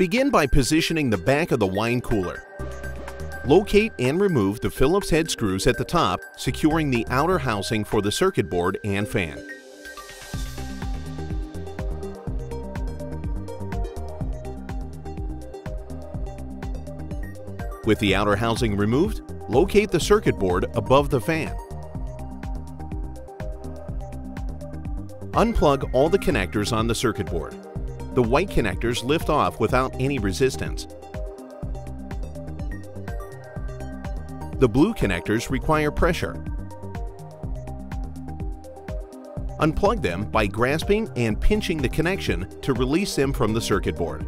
Begin by positioning the back of the wine cooler. Locate and remove the Phillips head screws at the top, securing the outer housing for the circuit board and fan. With the outer housing removed, locate the circuit board above the fan. Unplug all the connectors on the circuit board. The white connectors lift off without any resistance. The blue connectors require pressure. Unplug them by grasping and pinching the connection to release them from the circuit board.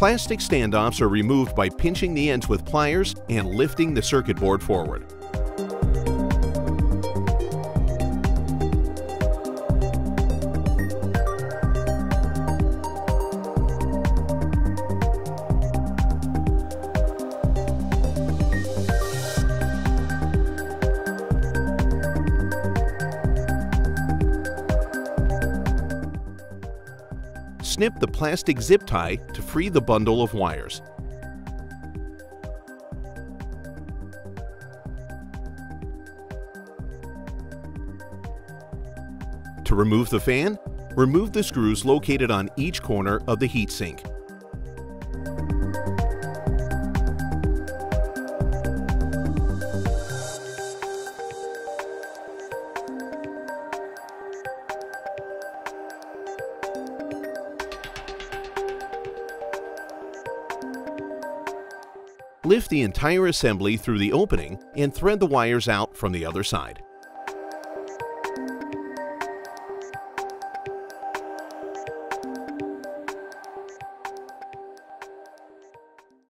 Plastic standoffs are removed by pinching the ends with pliers and lifting the circuit board forward. Snip the plastic zip tie to free the bundle of wires. To remove the fan, remove the screws located on each corner of the heatsink. Lift the entire assembly through the opening and thread the wires out from the other side.